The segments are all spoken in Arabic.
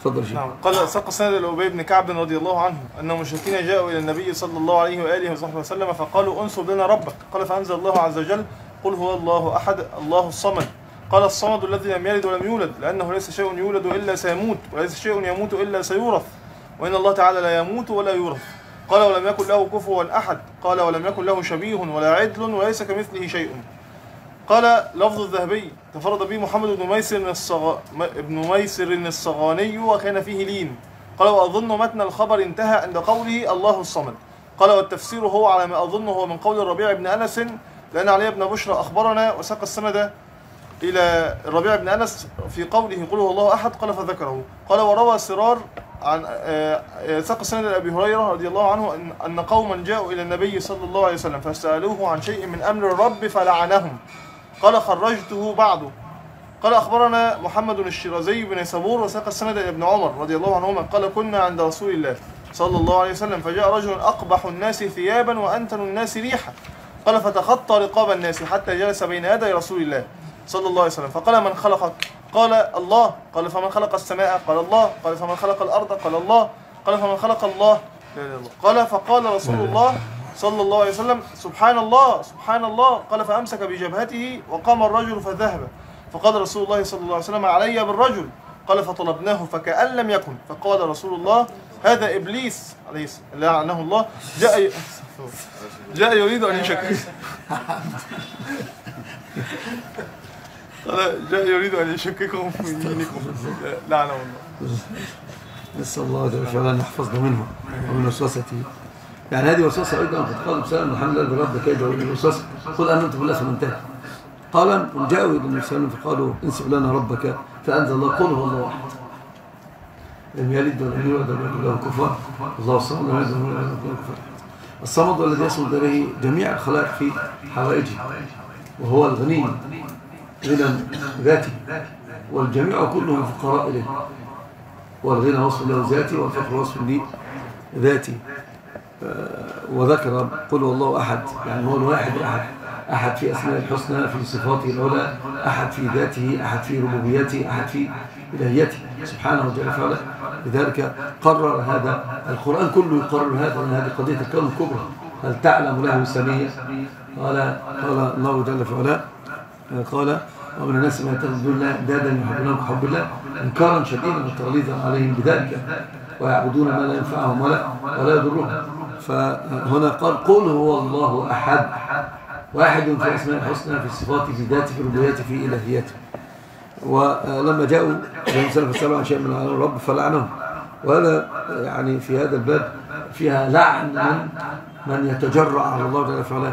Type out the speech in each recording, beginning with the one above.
تفضل شيخ. نعم. قال ساق سند الأبي بن كعب رضي الله عنه أن المشركين جاءوا إلى النبي صلى الله عليه وآله وصحبه وسلم فقالوا انصب لنا ربك. قال فأنزل الله عز وجل قل هو الله أحد الله الصمد. قال الصمد الذي لم يلد ولم يولد لأنه ليس شيء يولد إلا سيموت وليس شيء يموت إلا سيورث. وإن الله تعالى لا يموت ولا يورث. قال ولم يكن له كفوا أحد. قال ولم يكن له شبيه ولا عدل وليس كمثله شيء. قال لفظ الذهبي تفرد به محمد بن ميسر الصغ... م- بن ميسر الصغاني وكان فيه لين. قال وأظن متن الخبر انتهى عند قوله الله الصمد. قال والتفسير هو على ما أظن هو من قول الربيع بن أنس لأن علي بن بشرى أخبرنا وساق السند إلى الربيع بن أنس في قوله قل هو الله أحد قال فذكره. قال وروى سرار عن آه، آه، ساق السند لأبي هريرة رضي الله عنه أن قوما جاءوا إلى النبي صلى الله عليه وسلم فسألوه عن شيء من أمر الرب فلعنهم. قال خرجته بعده. قال أخبرنا محمد الشيرازي بن سبور وساق السند إلى ابن عمر رضي الله عنهما. قال كنا عند رسول الله صلى الله عليه وسلم. فجاء رجل أقبح الناس ثيابا وأنتن الناس ريحا. قال فتخطى رقاب الناس حتى جلس بين يدي رسول الله صلى الله عليه وسلم. فقال من خلقك قال الله. قال فمن خلق السماء؟ قال الله. قال فمن خلق الأرض؟ قال الله. قال فمن خلق الله. قال فقال رسول الله صلى الله عليه وسلم سبحان الله سبحان الله قال فأمسك بجبهته وقام الرجل فذهب. فقال رسول الله صلى الله عليه وسلم علي بالرجل. قال فطلبناه فكأن لم يكن. فقال رسول الله هذا إبليس عليه لعنه الله. جاء. جاء يريد أن يشكك جاء يريد أن يشككهم في دينكم. لعنه الله. نسأل الله جل وعلا أن يحفظنا منه ومن وسوسته. يعني هذه وسوسة أيضا قد قال بسلام الحمد لله بربك يجعل من الوسوسة قل آمنت بالله ثم انتهى. قال جاءوا إلى النبي صلى فقالوا انسب لنا ربك فأنزل الله. قل هو الله أحد. لم يلد ولم يولد ولم يكن له كفوا. الله الصمد لم يلد ولم يكن له الصمد الذي يصمد إليه جميع الخلائق في حوائجه وهو الغني غنى ذاتي والجميع كلهم فقراء إليه والغنى وصف له ذاتي والفقر وصف لي ذاتي وذكر قل الله أحد يعني هو الواحد أحد أحد في أسماء الحسنى في صفاته العلى أحد في ذاته أحد في ربوبيته أحد في إلهيته سبحانه جل وعلا لذلك قرر هذا القرآن كله يقرر هذا من هذه قضية الكون الكبرى. هل تعلم له سمية قال قال الله جل وعلا قال ومن الناس ما يتخذ دون الله دادا يحبونهم كحب الله إنكارا شديدا وتغليظا عليهم بذلك ويعبدون ما لا ينفعهم ولا ولا يضرهم. فهنا قال قل هو الله أحد واحد في أسماء الحسنى في صفاته في ذاته في ربوبيته في إلهيته. ولما جاءوا الله عليه وسلم شيء من الرب فلعنهم. وهذا يعني في هذا الباب فيها لعن من من يتجرأ على الله جل وعلا.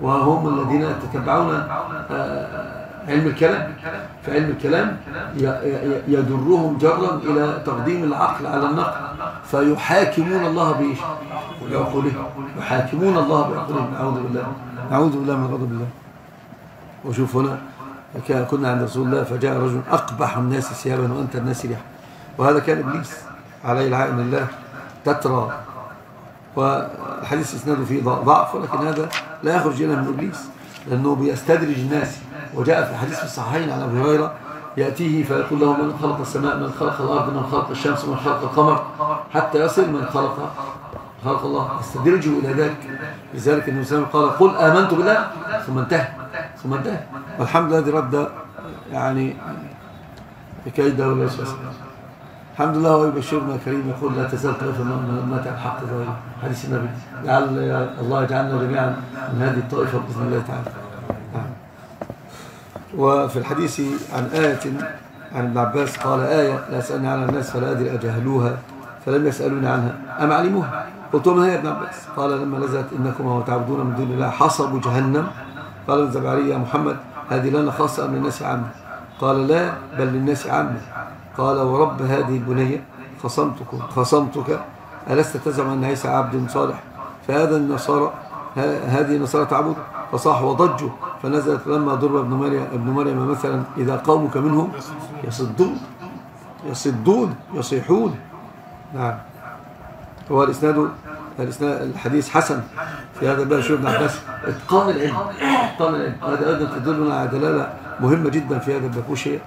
وهم الذين يتتبعون آه، علم الكلام. فعلم الكلام ي- ي- يجرهم جرا إلى تقديم العقل على النقل. فيحاكمون الله بإيش؟ بعقولهم يحاكمون الله بعقولهم نعوذ بالله. نعوذ بالله من غضب الله. وشوف هنا كنا عند رسول الله فجاء رجل أقبح الناس ثيابا وأنت الناس ريحا وهذا كان إبليس عليه العائن الله تترى. والحديث إسناده فيه ضعف ولكن هذا لا يخرج إلا من إبليس لأنه بيستدرج الناس. وجاء في الحديث في الصحيحين عن أبي هريرة يأتيه فيقول له من خلق السماء من خلق الأرض من خلق الشمس من خلق القمر حتى يصل من خلق خلق الله. يستدرجه إلى ذلك. لذلك النبي صلى الله عليه وسلم قال قل آمنت بالله ثم انتهى ثم انتهى. والحمد لله الذي رد يعني كيده والوسوسه الحمد لله هو يبشرنا كريم يقول لا تزال طائفة من متى الحق. ظاهر حديث النبي. لعل الله يجعلنا جميعا من هذه الطائفة بإذن الله تعالى. وفي الحديث عن آية عن ابن عباس قال آية لا سألني عنها الناس فلا أدري أجهلوها فلم يسألوني عنها أم علموها قلت ما هي ابن عباس. قال لما نزلت إنكم وما تعبدون من دون الله حصبوا جهنم. قال الزبعري يا محمد هذه لنا خاصة أم للناس عامة. قال لا بل للناس عامة. قال ورب هذه البنية خصمتك خصمتك ألست تزعم أن عيسى عبد صالح؟ فهذا النصارى هذه النصارى تعبد؟ فصاح وضجوا فنزلت لما ضرب ابن مريم ابن مريم مثلا إذا قومك منهم يصدون يصدون يصيحون. نعم. هو الإسناد الحديث حسن في هذا الباب شوف ابن عباس. إتقان العلم إتقان العلم. هذا أيضا تدلنا على دلالة مهمة جدا في هذا الباب. وش هي؟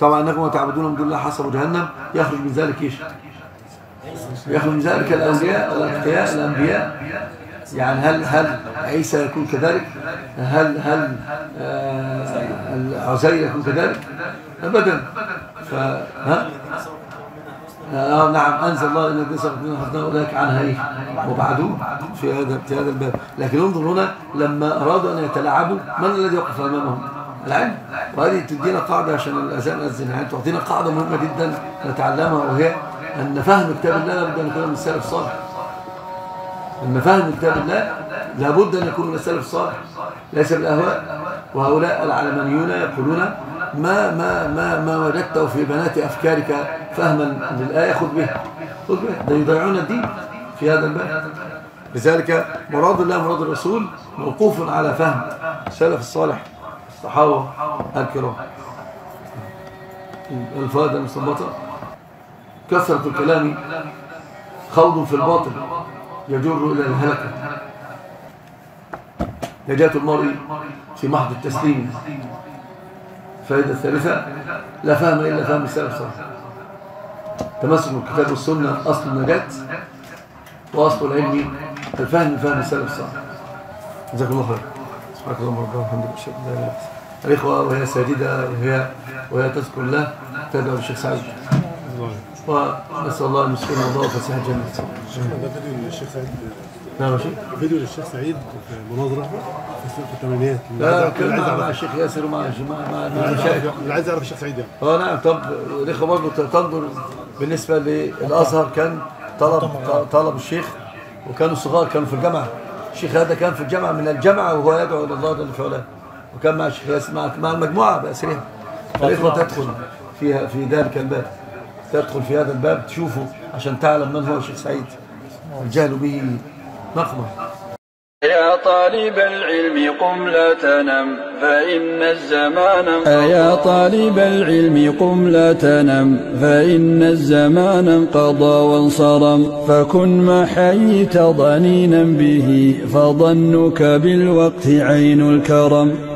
طبعا أنكم تعبدون من دون الله حسب جهنم يخرج من ذلك إيش؟ يخرج من ذلك الاولياء الأتقياء الأنبياء. يعني هل هل عيسى يكون كذلك؟ هل هل آه عزير يكون كذلك؟ ابدا. ف ها؟ آه نعم أنزل الله ان الذين سبقوا من حفظنا أولئك عنها إيه؟ وبعدوه في هذا في هذا الباب. لكن انظر هنا لما أرادوا أن يتلاعبوا من الذي وقف أمامهم؟ العلم. وهذه تدينا قاعدة عشان الاذان اذن يعني تعطينا قاعدة مهمة جدا نتعلمها وهي أن فهم كتاب الله لابد أن يكون من السلف الصالح. ان فهم كتاب الله لابد أن يكون من السلف الصالح ليس بالاهواء وهؤلاء العلمانيون يقولون ما ما ما ما وجدته في بنات أفكارك فهما للآية خذ به خذ به ده يضيعون الدين في هذا الباب. لذلك مراد الله مراد الرسول موقوف على فهم السلف الصالح الصحابة الكرام. الفائده المستنبطه كثرة الكلام خوض في الباطل يجر إلى الهلكة. نجاة المرء في محض التسليم. الفائدة الثالثة لا فهم إلا فهم السلف الصالح. تمسك بالكتاب والسنة أصل النجاة وأصل العلم الفهم فهم السلف الصالح. جزاك الله خير. سبحانك اللهم ربنا والحمد لله لا إله إلا أنت. الإخوة وهي ساجدة وهي وهي تذكر الله تدعو للشيخ سعيد. ونسأل الله أن يسكننا الله فسيح الجنة. ده فيديو للشيخ سعيد. نعم شيخ فيديو للشيخ سعيد في مناظرة في الثمانينات. لا عايز مع الشيخ ياسر ومع مع اللي عايز يعرف- يعرف الشيخ سعيد يعني. آه نعم طب الإخوة برضه تنظر بالنسبة للأزهر كان طلب طلب الشيخ وكانوا الصغار كانوا في الجامعة. الشيخ هذا كان في الجامعة من الجامعة وهو يدعو إلى الله جل في علاه وكان مع الشيخ ياسر مع مع المجموعة باسرها فالإخوة تدخل فيها في ذلك الباب. تدخل في هذا الباب تشوفه عشان تعلم من هو الشيخ سعيد الجهل به نقمه يا طالب العلم قم لا تنم فإن الزمان أيا طالب العلم قم لا تنم فإن الزمان انقضى وانصرم. فكن ما حييت ضنينا به فظنك بالوقت عين الكرم.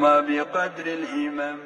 بقدر الهمم